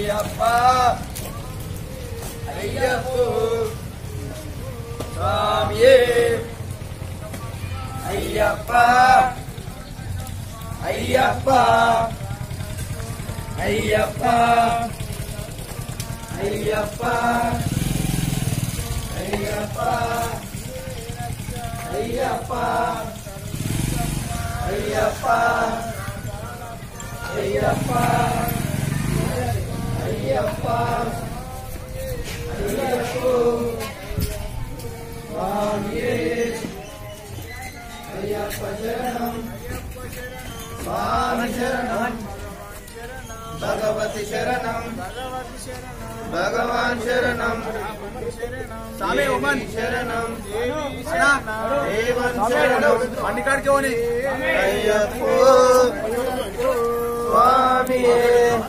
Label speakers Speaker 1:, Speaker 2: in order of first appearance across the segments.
Speaker 1: ஐயப்பா. ஐயப்போ. சுவாமியே. ஐயப்பா. ஐயப்பா. ஐயப்பா. ஐயப்பா. ஐயப்பா.
Speaker 2: ஐயப்பா. ஐயப்பா. ஐயப்பா.
Speaker 1: భగవతి శరణం
Speaker 2: భగవాన్
Speaker 1: శరణం
Speaker 2: స్వామి
Speaker 1: ఉమన్ శరణం శరణం పండికాడికి స్వామి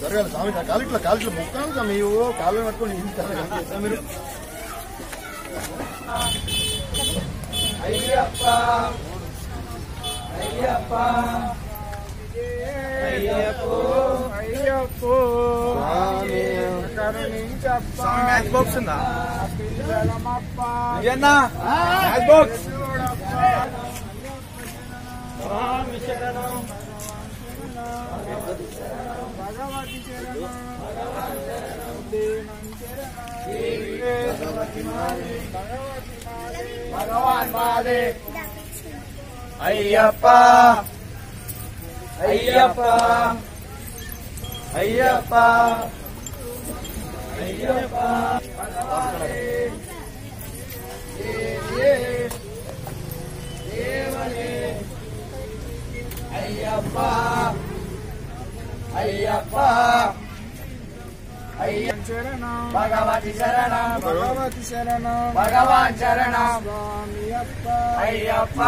Speaker 3: జరగాలి స్వామి కాలు ఇట్లా కాలు ఇట్లా ముక్కాను స్వామి ఓ కాళ్ళు పట్టుకొని మీరు
Speaker 1: అయ్యప్ప అయ్యప్ప
Speaker 2: అయ్యప్పో కరుణించప్ప మ్యాచ్ బాక్స్ ఉందా? విజయన్న మ్యాచ్ బాక్స్ भगवान शरणम भगवती शरणम भगवान
Speaker 1: मारे ஐயப்பா ஐயப்பா ஐயப்பா ஐயப்பா தேவனே అయ్యప్ప. అయ్యప్ప.
Speaker 2: అయ్య శరణం భగవతి
Speaker 1: శరణం.
Speaker 2: భగవతి శరణం. భగవాన్
Speaker 1: శరణం.
Speaker 2: స్వామియప్ప అయ్యప్ప.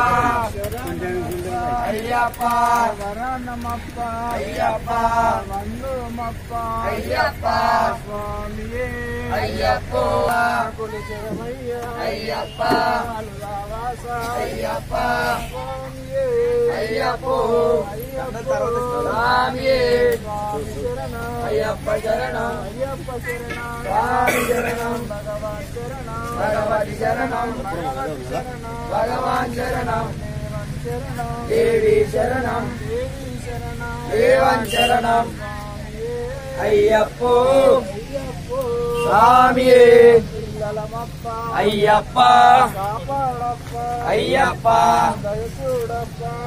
Speaker 1: అయ్యప్ప.
Speaker 2: వరణమప్ప అయ్యప్ప. వందుమప్ప అయ్యప్ప. స్వామియే. అయ్యప్ప. అయ్యప్ప. అయ్యప్ప. ஐயப்போ
Speaker 1: சாமியே ஐயப்ப சரணம்
Speaker 2: ஐயப்ப சரணம். சாமி
Speaker 1: சரணம்.
Speaker 2: பகவான்
Speaker 1: சரணம்.
Speaker 2: பகவதி சரணம் பகவான்
Speaker 1: சரணம். தேவி
Speaker 2: சரணம். தேவன்
Speaker 1: ஐயப்போ சாமியே. ஐயப்பா.
Speaker 2: అయ్యప్ప.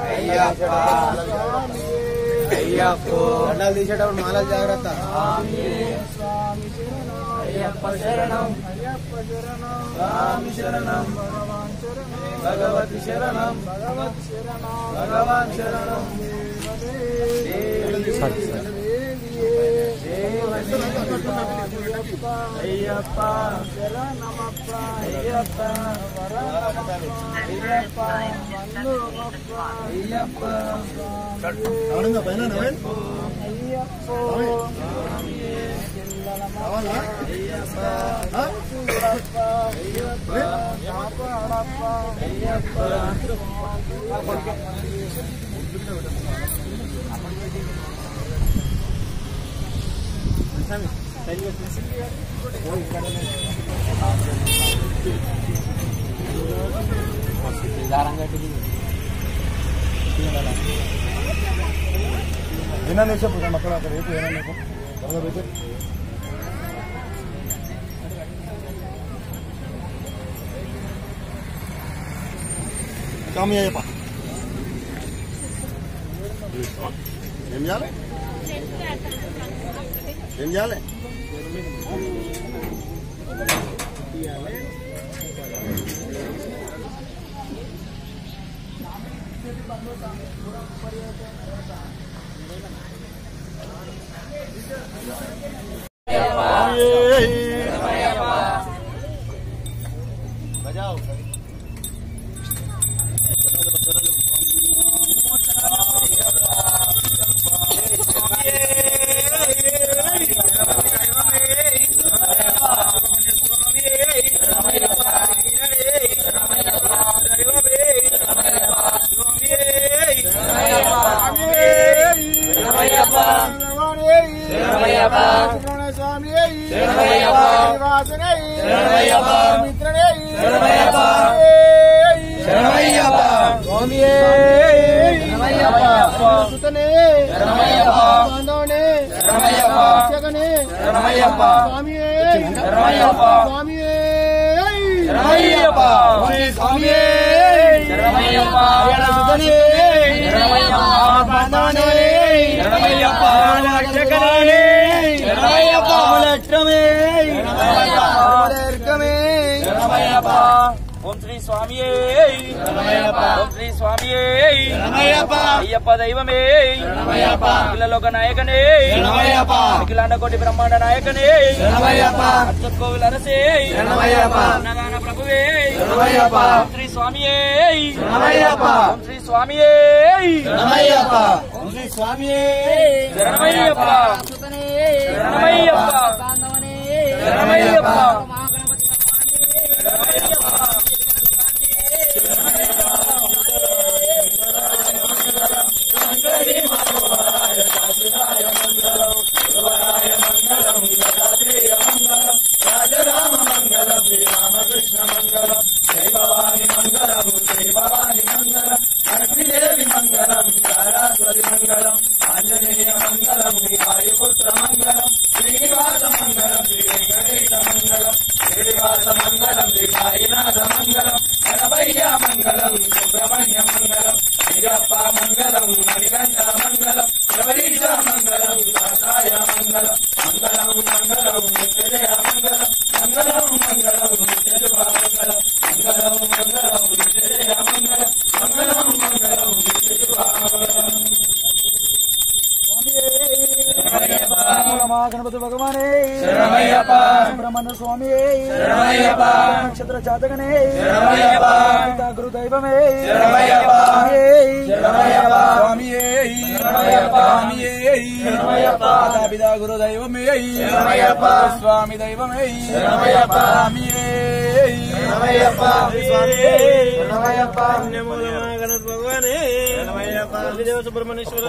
Speaker 2: అయ్యప్ప. అయ్యప్ప.
Speaker 1: దండలు
Speaker 2: తీసేటప్పుడు మాల జాగ్రత్త. అయ్యప్ప శరణం అయ్యప్ప శరణం. స్వామి శరణం. భగవాన్ శరణం.
Speaker 1: భగవతి శరణం.
Speaker 2: భగవత్ శరణం. భగవాన్ శరణం
Speaker 1: Iya Pak.
Speaker 2: nama Pak. Iya Pak. Iya Pak. Pak. Iya Pak. Iya
Speaker 1: Pak. Pak. Iya Pak.
Speaker 2: Iya Pak. Pak. Iya Pak. Iya Pak. Pak. Iya Pak. Iya Pak. Pak. Iya Pak
Speaker 3: kami ya pak, ini apa? जंजाल है
Speaker 2: నీకు త్వరగా పెట్టు కామి
Speaker 1: అయ్యప్ప ఏం చేయాలి ఏం చేయాలి ఓం శ్రీ స్వామి ఓం శ్రీ స్వామి అయ్యప్ప దైవమే. పిల్లలోక నాయకనే. అఖిలాండ కోటి బ్రహ్మాండ నాయకనే. అచ్చత్ కోవిల్ అరసే. అన్నదాన ప్రభువే. ఓం శ్రీ స్వామి ఓం శ్రీ స్వామి మంగళం శరణమయ్యప్ప శరణమయ్యప్ప మంగళం భగవానే మంగళం బ్రహ్మణ మంగళం శరణమయ్యప్ప. మంగళం జాతకనే మంగళం పితా మంగళం దైవమే మంగళం శరణమయ్యప్ప. మంగళం మంగళం స్వామియే శరణమయ్యప్ప. పితా గురు దైవమే శరణమయ్యప్ప. స్వామి దైవమే శరణమయ్యప్ప. స్వామియే శరణమయ్యప్ప. శరణమయ్యప్ప. గణపతి భగవానే శరణమయ్యప్ప
Speaker 2: దేవ సుబ్రహ్మణ్యేశ్వర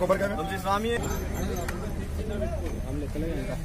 Speaker 3: కొబ్బరికాయ స్వామి अल